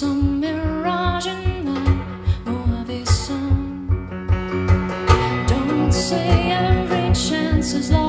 some mirage in the morning of a sun. Don't say every chance is lost.